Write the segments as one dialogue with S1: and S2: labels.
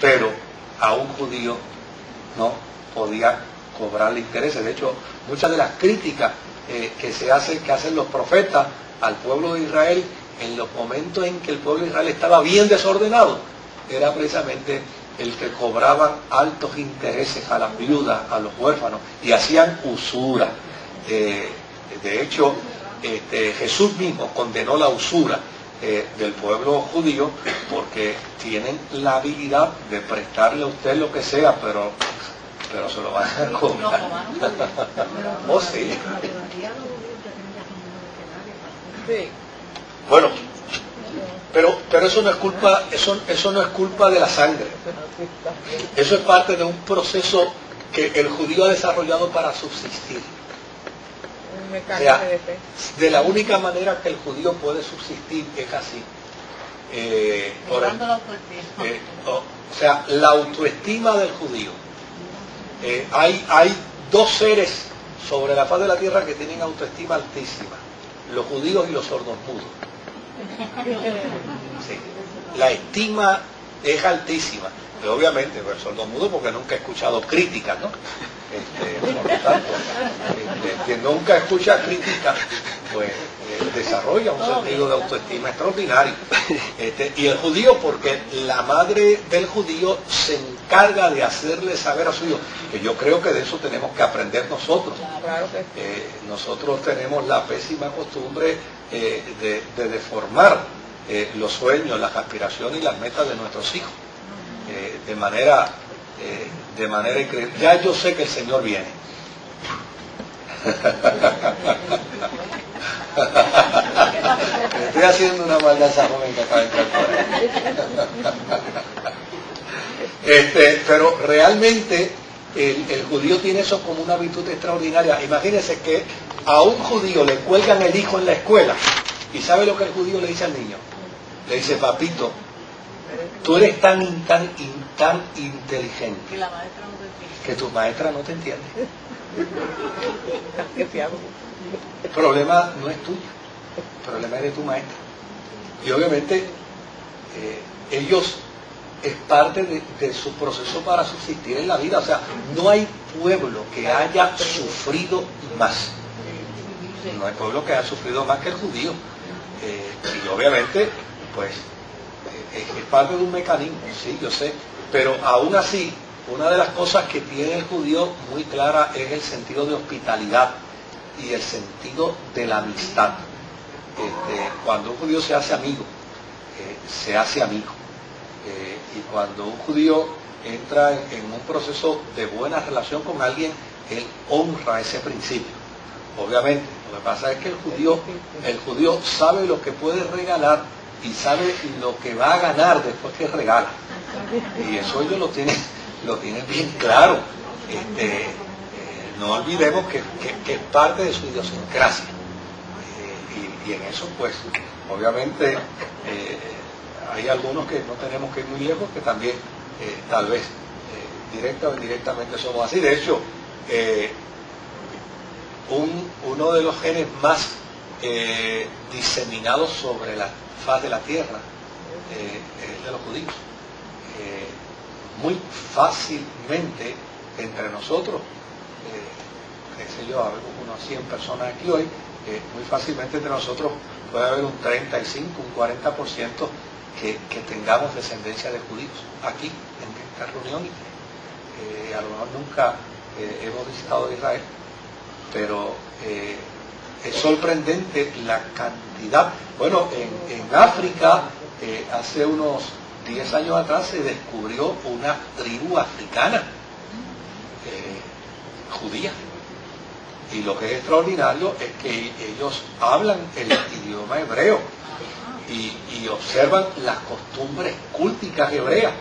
S1: pero a un judío no podía cobrarle intereses. De hecho, muchas de las críticas eh, que se hacen, que hacen los profetas al pueblo de Israel en los momentos en que el pueblo de Israel estaba bien desordenado, era precisamente el que cobraban altos intereses a las viudas, a los huérfanos, y hacían usura. Eh, de hecho, este, Jesús mismo condenó la usura eh, del pueblo judío porque tienen la habilidad de prestarle a usted lo que sea, pero, pero se lo van a cobrar. oh, sí. Bueno, pero, pero eso no es culpa, eso, eso no es culpa de la sangre. Eso es parte de un proceso que el judío ha desarrollado para subsistir. De la única manera que el judío puede subsistir es así. Eh, eh, o, sea, la autoestima del judío. Eh, hay, hay dos seres sobre la faz de la tierra que tienen autoestima altísima, los judíos y los sordomudos. La estima es altísima. Pero obviamente, pues, son dos mudos porque nunca he escuchado críticas, ¿no? Este, por lo tanto, este, quien nunca escucha críticas, pues eh, desarrolla un sentido de autoestima extraordinario. Este, y el judío, porque la madre del judío se encarga de hacerle saber a su hijo, que yo creo que de eso tenemos que aprender nosotros. Eh, nosotros tenemos la pésima costumbre eh, de, de, deformar los sueños, las aspiraciones y las metas de nuestros hijos. Eh, de manera eh, de manera increíble. Ya yo sé que el Señor viene. Estoy haciendo una maldad joven que acaba de entrar este, pero realmente el, el, judío tiene eso como una virtud extraordinaria. Imagínense que a un judío le cuelgan el hijo en la escuela. ¿Y sabe lo que el judío le dice al niño? Le dice, papito, Tú eres tan, tan, tan inteligente que tu maestra no te entiende. El problema no es tuyo, el problema es de tu maestra. Y obviamente eh, ellos es parte de, de, su proceso para subsistir en la vida. O sea, no hay pueblo que haya sufrido más. No hay pueblo que haya sufrido más que el judío. Eh, y obviamente, pues es, parte de un mecanismo, sí, yo sé, pero aún así, una de las cosas que tiene el judío muy clara es el sentido de hospitalidad y el sentido de la amistad. Este, cuando un judío se hace amigo, eh, se hace amigo. Eh, y cuando un judío entra en, un proceso de buena relación con alguien, él honra ese principio. Obviamente, lo que pasa es que el judío, el judío sabe lo que puede regalar y sabe lo que va a ganar después que regala. Y eso ellos lo tienen, lo tienen bien claro. Este, eh, no olvidemos que, es parte de su idiosincrasia. Eh, y, en eso, pues, obviamente, eh, hay algunos que no tenemos que ir muy lejos, que también tal vez directa o indirectamente somos así. De hecho, uno de los genes más diseminados sobre la faz de la tierra eh, de los judíos. Eh, muy fácilmente entre nosotros, eh, qué sé yo, unos 100 personas aquí hoy, muy fácilmente entre nosotros puede haber un 35, un 40% que, que tengamos descendencia de judíos aquí en esta reunión. a lo mejor nunca hemos visitado Israel, pero es sorprendente la cantidad. Bueno, en, África, eh, hace unos 10 años atrás, se descubrió una tribu africana eh, judía. Y lo que es extraordinario es que ellos hablan el idioma hebreo y, observan las costumbres cúlticas hebreas.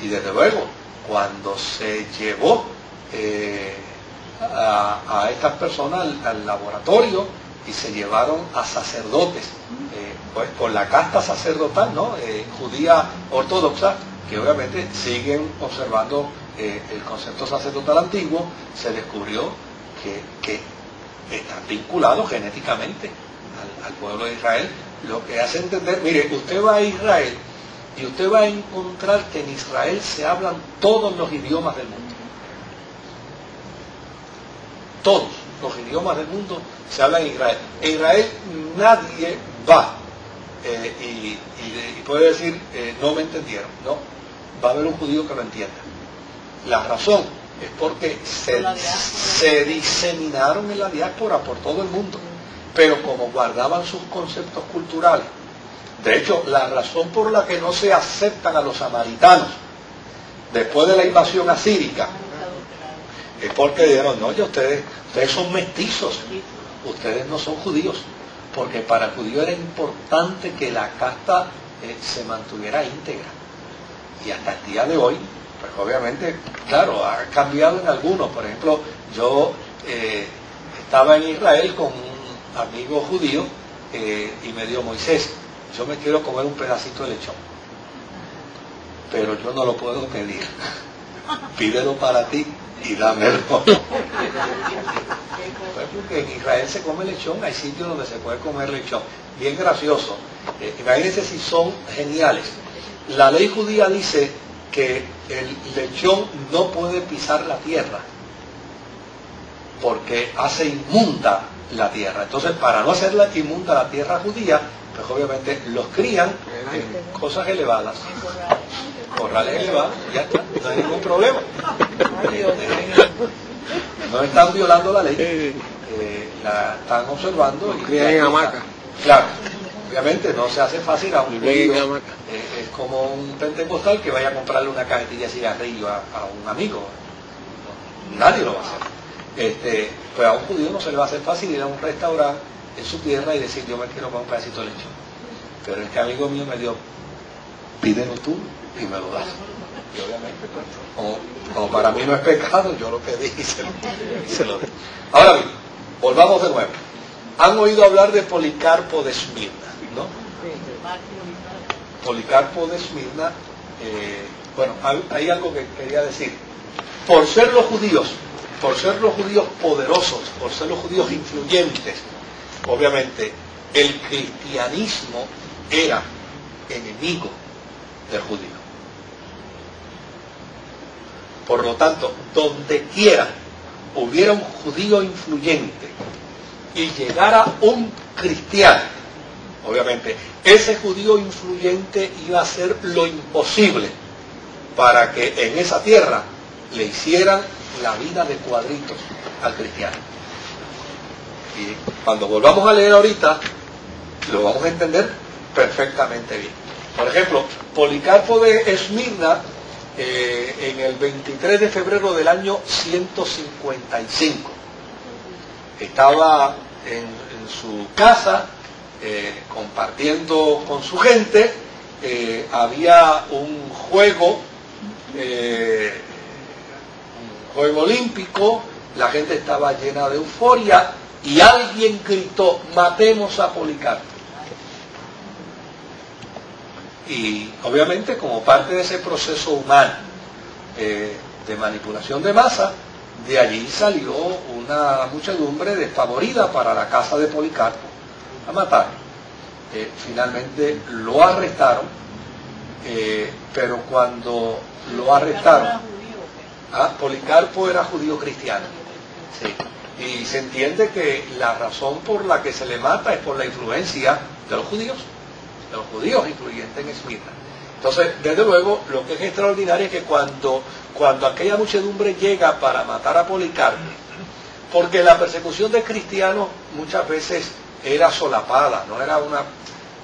S1: Y desde luego, cuando se llevó eh, a, estas personas al, laboratorio y se llevaron a sacerdotes, eh, pues con la casta sacerdotal, ¿no? Eh, judía ortodoxa, que obviamente siguen observando eh, el concepto sacerdotal antiguo, se descubrió que, están vinculados genéticamente al, pueblo de Israel, lo que hace entender, mire, usted va a Israel y usted va a encontrar que en Israel se hablan todos los idiomas del mundo. Todos los idiomas del mundo se hablan en Israel. En Israel nadie va eh, y, puede decir, eh, no me entendieron. No, va a haber un judío que lo entienda. La razón es porque se, se diseminaron en la diáspora por todo el mundo, pero como guardaban sus conceptos culturales. De hecho, la razón por la que no se aceptan a los samaritanos después de la invasión asírica es porque dijeron, no, ustedes, ustedes son mestizos, ustedes no son judíos, porque para el judío era importante que la casta eh, se mantuviera íntegra. Y hasta el día de hoy, pues obviamente, claro, ha cambiado en algunos. Por ejemplo, yo eh, estaba en Israel con un amigo judío eh, y me dio Moisés, yo me quiero comer un pedacito de lechón, pero yo no lo puedo pedir. Pídelo para ti y dámelo. pues porque en Israel se come lechón, hay sitios donde se puede comer lechón. Bien gracioso. Eh, imagínense si son geniales. La ley judía dice que el lechón no puede pisar la tierra porque hace inmunda la tierra. Entonces, para no hacerla inmunda la tierra judía, pues obviamente los crían en cosas elevadas. Corrales elevados, ya está, no hay ningún problema. No están violando la ley, eh, la están observando.
S2: Y crían en hamaca.
S1: Claro, obviamente no se hace fácil a un judío. Eh, es como un pentecostal que vaya a comprarle una cajetilla de cigarrillo a, a un amigo. Nadie lo va a hacer. Este, pues a un judío no se le va a hacer fácil ir a un restaurante en su tierra y decir yo me quiero con un pedacito de lechón. Pero este amigo mío me dio, pídelo tú y me lo das. Pues, como, para mí no es pecado, yo lo pedí y se lo, y di. Ahora bien, volvamos de nuevo. Han oído hablar de Policarpo de Esmirna, ¿no? Policarpo de Esmirna, eh, bueno, hay algo que quería decir. Por ser los judíos, por ser los judíos poderosos, por ser los judíos influyentes, obviamente el cristianismo era enemigo del judío. Por lo tanto, donde quiera hubiera un judío influyente y llegara un cristiano, obviamente, ese judío influyente iba a hacer lo imposible para que en esa tierra le hicieran la vida de cuadritos al cristiano. Y cuando volvamos a leer ahorita, lo vamos a entender perfectamente bien. Por ejemplo, Policarpo de Esmirna, eh, en el 23 de febrero del año 155, estaba en, su casa eh, compartiendo con su gente, eh, había un juego, un juego olímpico, la gente estaba llena de euforia y alguien gritó, matemos a Policarpo. Y obviamente como parte de ese proceso humano eh, de manipulación de masa, de allí salió una muchedumbre desfavorida para la casa de Policarpo a matar. Eh, finalmente lo arrestaron, eh, pero cuando lo arrestaron, ah, Policarpo era judío cristiano. Sí. Y se entiende que la razón por la que se le mata es por la influencia de los judíos, los judíos influyentes en Esmirna. Entonces, desde luego, lo que es extraordinario es que cuando, cuando aquella muchedumbre llega para matar a Policarpo, porque la persecución de cristianos muchas veces era solapada, no era una...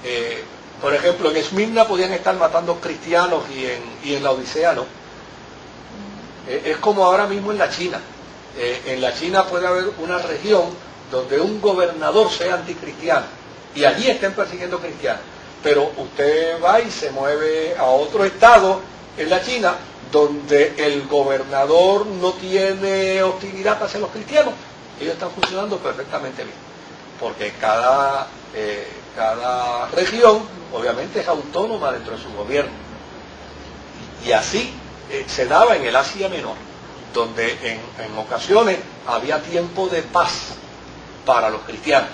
S1: Eh, por ejemplo, en Esmirna podían estar matando cristianos y en, y en la Odisea no. Eh, es como ahora mismo en la China. Eh, en la China puede haber una región donde un gobernador sea anticristiano y allí estén persiguiendo cristianos. Pero usted va y se mueve a otro estado en la China donde el gobernador no tiene hostilidad hacia los cristianos. Ellos están funcionando perfectamente bien. Porque cada, eh, cada región obviamente es autónoma dentro de su gobierno. Y así eh, se daba en el Asia Menor donde en, ocasiones había tiempo de paz para los cristianos.